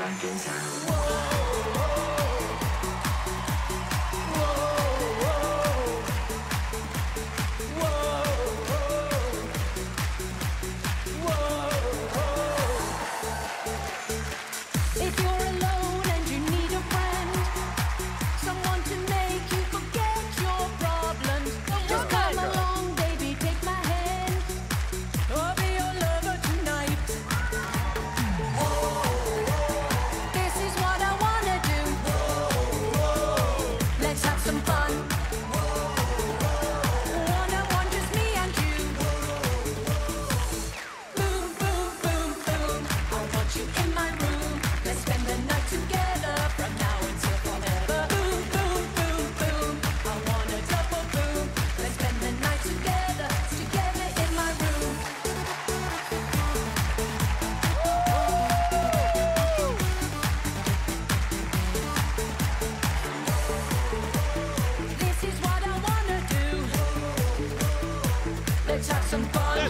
反正我。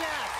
Yes!